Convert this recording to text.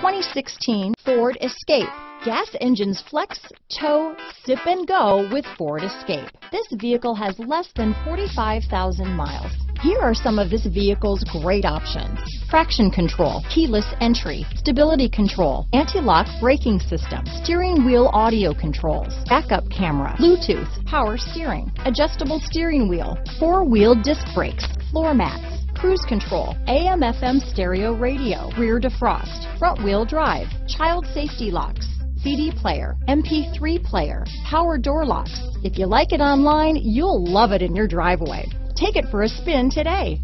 2016 Ford Escape. Gas engines flex, tow, sip and go with Ford Escape. This vehicle has less than 45,000 miles. Here are some of this vehicle's great options. Traction control, keyless entry, stability control, anti-lock braking system, steering wheel audio controls, backup camera, Bluetooth, power steering, adjustable steering wheel, four-wheel disc brakes, floor mats, cruise control, AM FM stereo radio, rear defrost, front wheel drive, child safety locks, CD player, MP3 player, power door locks. If you like it online, you'll love it in your driveway. Take it for a spin today.